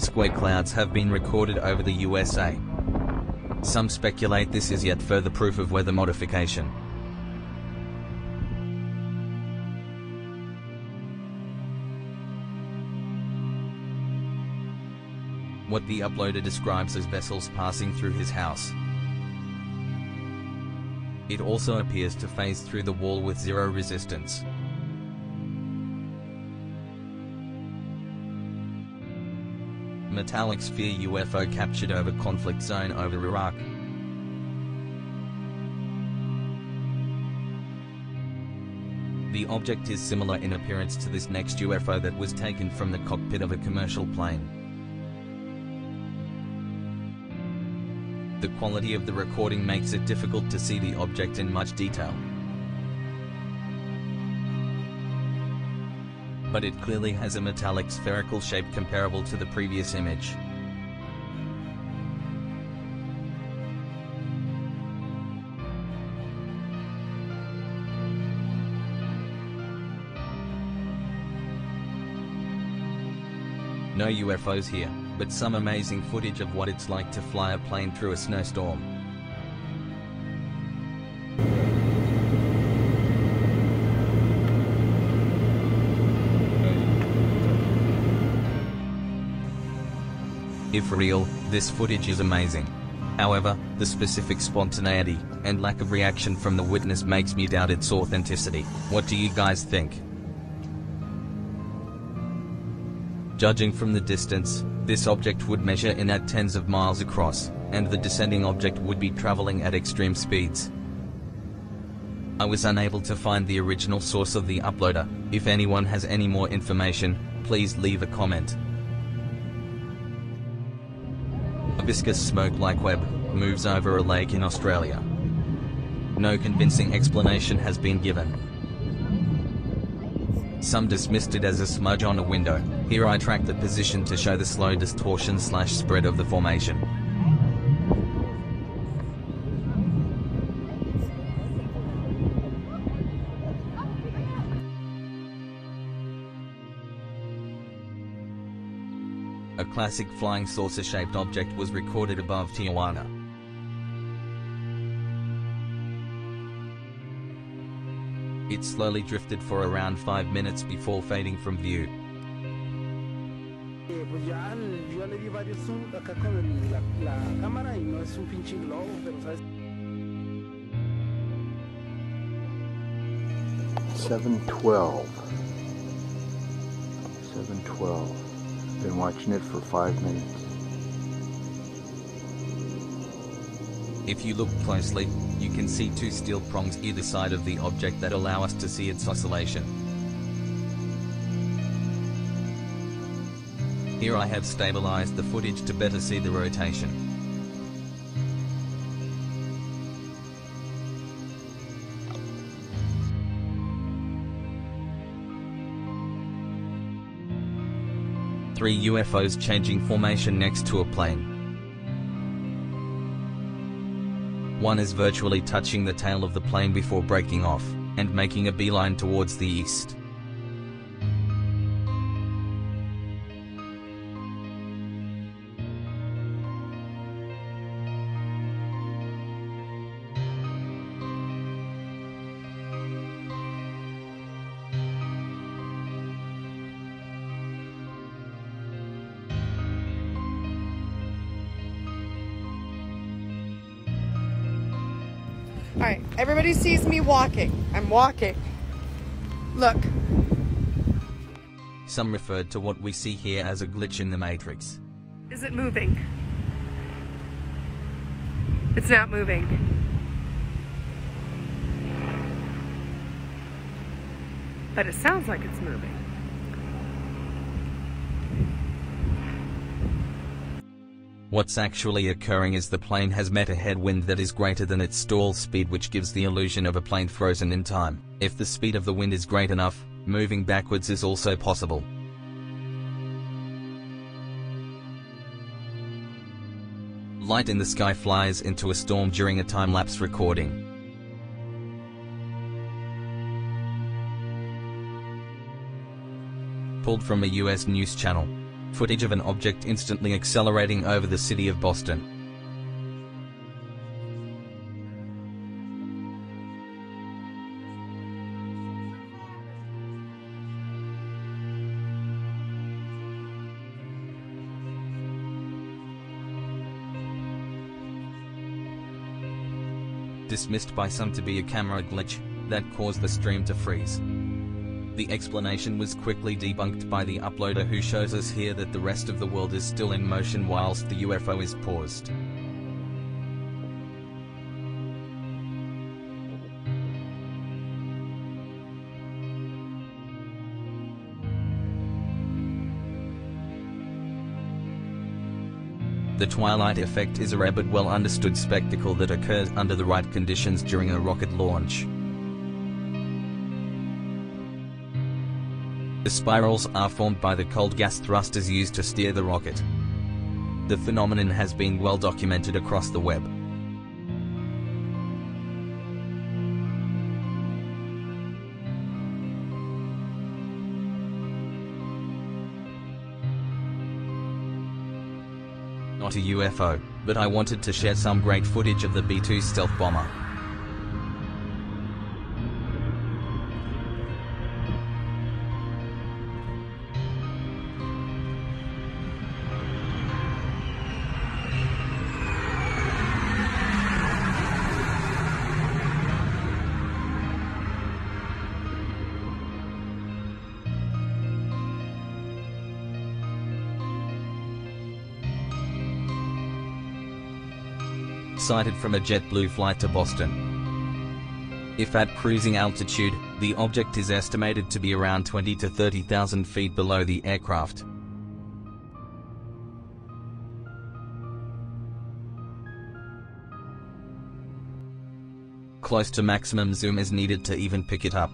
square clouds have been recorded over the USA. Some speculate this is yet further proof of weather modification. What the uploader describes as vessels passing through his house. It also appears to phase through the wall with zero resistance. Metallic sphere UFO captured over conflict zone over Iraq. The object is similar in appearance to this next UFO that was taken from the cockpit of a commercial plane. The quality of the recording makes it difficult to see the object in much detail. But it clearly has a metallic spherical shape comparable to the previous image. No UFOs here, but some amazing footage of what it's like to fly a plane through a snowstorm. If real, this footage is amazing. However, the specific spontaneity and lack of reaction from the witness makes me doubt its authenticity. What do you guys think? Judging from the distance, this object would measure in at tens of miles across, and the descending object would be traveling at extreme speeds. I was unable to find the original source of the uploader. If anyone has any more information, please leave a comment. Viscous smoke-like web moves over a lake in Australia. No convincing explanation has been given. Some dismissed it as a smudge on a window. Here I track the position to show the slow distortion slash spread of the formation. Classic flying saucer-shaped object was recorded above Tijuana. It slowly drifted for around 5 minutes before fading from view. Eh, pues ya el- Been watching it for five minutes. If you look closely, you can see two steel prongs either side of the object that allow us to see its oscillation. Here I have stabilized the footage to better see the rotation. Three UFOs changing formation next to a plane. One is virtually touching the tail of the plane before breaking off, and making a beeline towards the east. All right, everybody sees me walking. I'm walking. Look, Some referred to what we see here as a glitch in the matrix. is it moving? It's not moving. But it sounds like it's moving. What's actually occurring is the plane has met a headwind that is greater than its stall speed which gives the illusion of a plane frozen in time. If the speed of the wind is great enough, moving backwards is also possible. Light in the sky flies into a storm during a time-lapse recording. Pulled from a US news channel. Footage of an object instantly accelerating over the city of Boston. dismissed by some to be a camera glitch that caused the stream to freeze. The explanation was quickly debunked by the uploader who shows us here that the rest of the world is still in motion whilst the UFO is paused. The twilight effect is a but well understood spectacle that occurs under the right conditions during a rocket launch. The spirals are formed by the cold gas thrusters used to steer the rocket. The phenomenon has been well documented across the web. not a UFO, but I wanted to share some great footage of the B-2 stealth bomber. Sighted from a JetBlue flight to Boston. If at cruising altitude, the object is estimated to be around 20 to 30,000 feet below the aircraft. Close to maximum zoom is needed to even pick it up.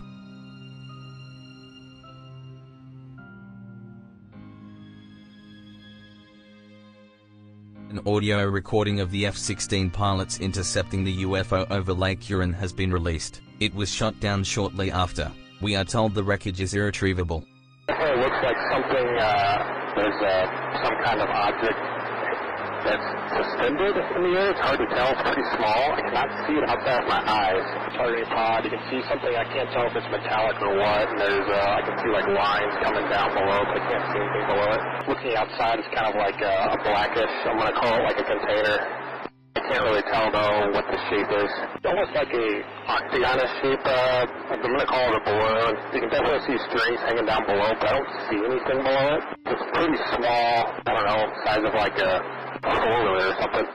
An audio recording of the F-16 pilots intercepting the UFO over Lake Huron has been released. It was shot down shortly after. We are told the wreckage is irretrievable. It looks like something, uh, there's uh, some kind of object that's suspended in the air. It's hard to tell. It's pretty small. I cannot see it outside of my eyes. Targeting pod, you can see something. I can't tell if it's metallic or what. And there's, uh, I can see like lines coming down below, but I can't see anything below it. Looking outside, it's kind of like a, a blackish. I'm gonna call it like a container. I can't really tell though what the shape is. It's almost like a octagonal shape. Uh, I'm gonna call it a balloon. You can definitely see strings hanging down below, but I don't see anything below it. It's pretty small. I don't know, size of like a four wheeler or something.